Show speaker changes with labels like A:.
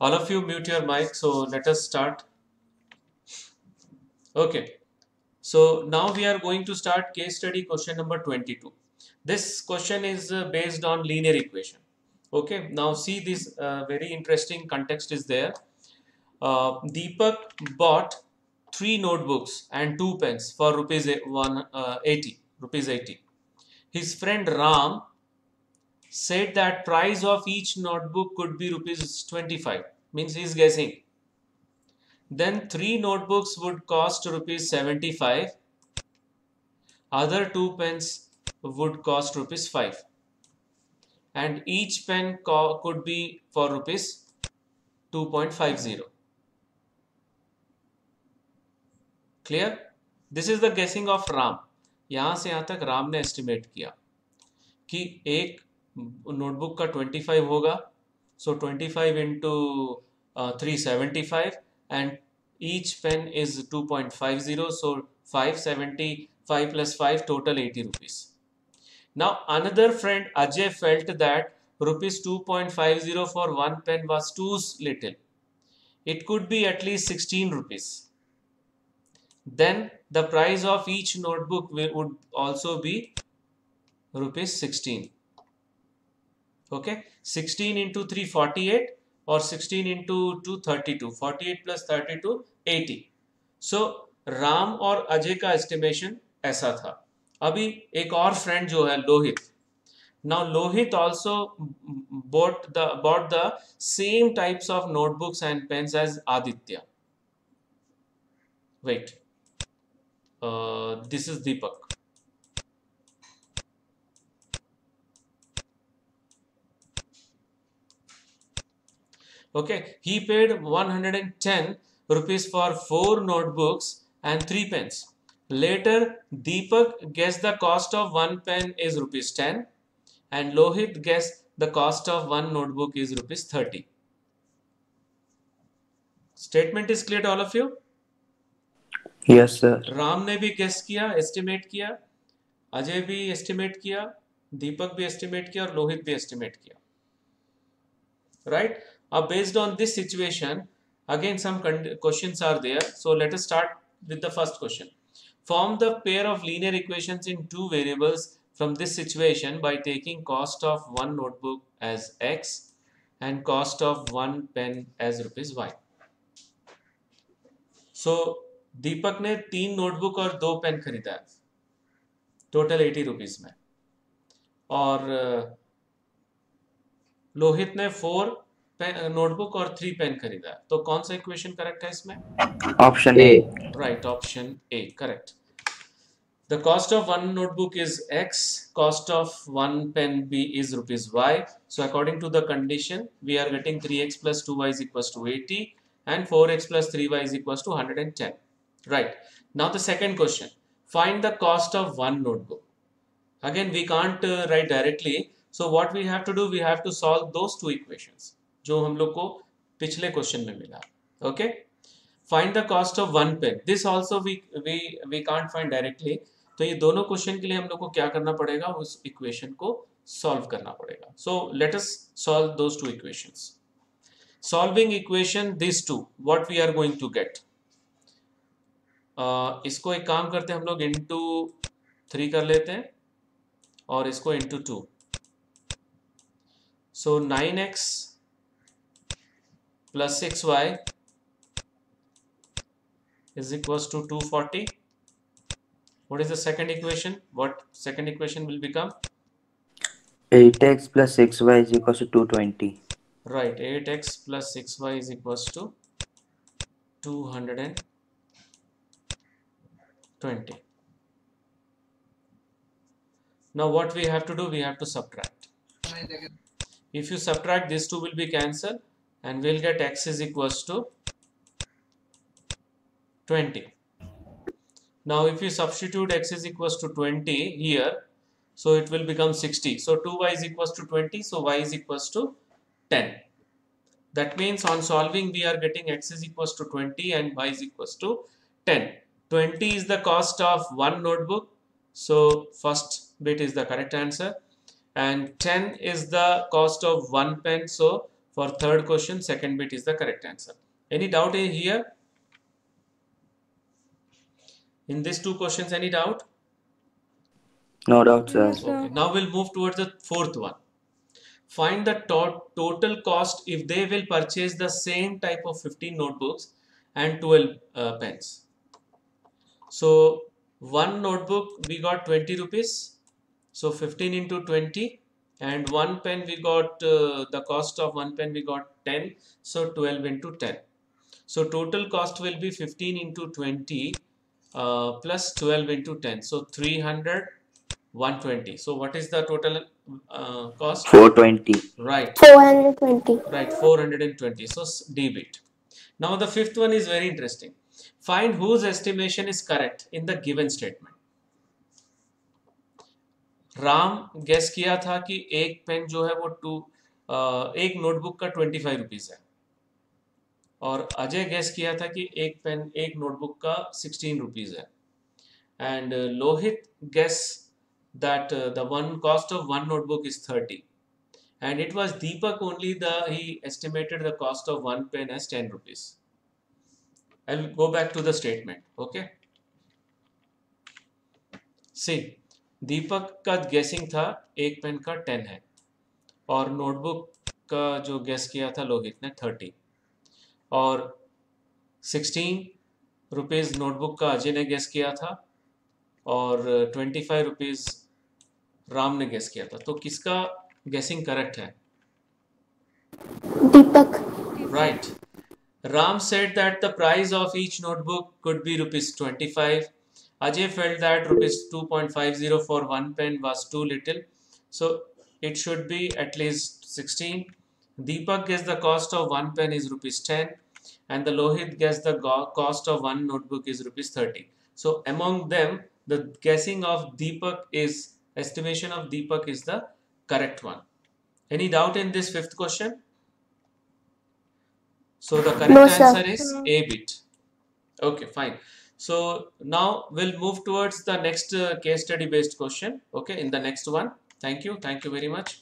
A: All of you mute your mic. So let us start. Okay. So now we are going to start case study question number 22. This question is uh, based on linear equation. Okay. Now see this uh, very interesting context is there. Uh, Deepak bought three notebooks and two pens for rupees one uh, 80 rupees 80 his friend ram said that price of each notebook could be rupees 25 means he is guessing then three notebooks would cost rupees 75 other two pens would cost rupees 5 and each pen could be for rupees 2.50 clear this is the guessing of Ram यहां से यहां तक राम ने estimate किया कि एक notebook का 25 होगा सो 25 five into three seventy five and each pen is 2.50 so 575 plus 5 total 80 rupees now another friend ajay felt that rupees 2.50 for one pen was too little it could be at least 16 rupees then the price of each notebook will, would also be rupees 16 Okay sixteen into three forty eight और sixteen into two thirty two forty eight plus thirty two eighty so Ram और अजय का estimation ऐसा था। अभी एक और friend जो है Lohit now Lohit also bought the about the same types of notebooks and pens as Aditya wait this is Deepak Okay, he paid 110 rupees for four notebooks and three pens. Later, Deepak guessed the cost of one pen is rupees 10 and Lohit guessed the cost of one notebook is rupees 30. Statement is clear to all of you?
B: Yes sir
A: Ram ने भी guess किया estimate किया अजय भी estimate किया दीपक भी estimate किया और लोहित भी एस्टिमेट किया राइट अब based on this situation again some questions are there so let us start with the first question form the pair of linear equations in two variables from this situation by taking cost of one notebook as x and cost of one pen as rupees y so दीपक ने तीन notebook और दो pen खरीदा है total eighty rupees में और लोहित ने four notebook और थ्री पेन खरीदा है तो कौन सा इक्वेशन करेक्ट है इसमें
B: option A
A: right option A correct The cost of one notebook is X, cost of one pen B is rupees Y. So according to the condition, we are getting 3x plus 2y is equals to 80 and 4x plus 3y is equals to 110. Right. Now the second question. Find the cost of one notebook. Again, we can't uh, write directly. So what we have to do, we have to solve those two equations. जो हम लोग को पिछले question में मिला। Okay find the cost of one pen this also we we we can't find directly तो ये दोनों क्वेश्चन के लिए हम लोग को क्या करना पड़ेगा? उस इक्वेशन को सॉल्व करना पड़ेगा। So let us solve those two equations solving equation this two what we are going to get इसको एक काम करते हैं, हम लोग इंटू थ्री कर लेते हैं और इसको into two so nine x plus 6y is equals to 240 what is the second equation? What second equation will become?
B: 8x plus 6y is equals to 220
A: right 8x plus 6y is equals to 220 now what we have to do we have to subtract. If you subtract these two will be cancelled and we'll get x is equals to 20 now if you substitute x is equals to 20 here so it will become 60 so 2y is equals to 20 so y is equals to 10 that means on solving we are getting x is equals to 20 and y is equals to 10 20 is the cost of one notebook. So first bit is the correct answer. And 10 is the cost of one pen. So For third question, second bit is the correct answer. Any doubt here? In these two questions, any doubt?
B: No doubt, sir.
C: Yes, sir.
A: Okay, now we'll move towards the fourth one. Find the to- total cost if they will purchase the same type of 15 notebooks and 12 uh, pens. So, one notebook we got 20 rupees. So, 15 into 20 and one pen we got uh, the cost of one pen we got 10. So, 12 into 10. So, total cost will be 15 into 20 uh, plus 12 into 10. So, 300 120 so what is the total uh, cost
B: 420.
A: right
C: 420.
A: right 420 so s- d bit now the fifth one is very interesting find whose estimation is correct in the given statement Ram guess किया था कि एक pen जो है वो to एक notebook का twenty five rupees है। और अजय गैस किया था कि एक पेन एक नोटबुक का सिक्सटीन रुपीज़ है। And Lohit guess that the one cost of one notebook is thirty and it was Deepak only the he estimated the cost of one pen as ten rupees I go back to the statement okay see Deepak का guessing था एक pen का ten है। और notebook का जो gas किया था लोहित ने 30 और 16 रुपीज़ नोटबुक का अजय ने गेस किया था और ट्वेंटी फाइव रुपीज़ राम ने गैस किया था। तो किसका गैसिंग करेक्ट है?
C: Deepak.
A: Right Ram said that the price of each notebook could be rupees twenty five Ajay felt that rupees 2.50 for one pen was too little, so it should be at least 16. Deepak guessed the cost of one pen is rupees 10 and the Lohit guessed the cost of one notebook is rupees 30. So among them, the guessing of Deepak is, estimation of Deepak is the correct one. Any doubt in this fifth question? So the correct
C: no,
A: answer sir. is A bit. Okay, fine. So now we'll move towards the next uh, case study based question. Okay, in the next one. Thank you. Thank you very much.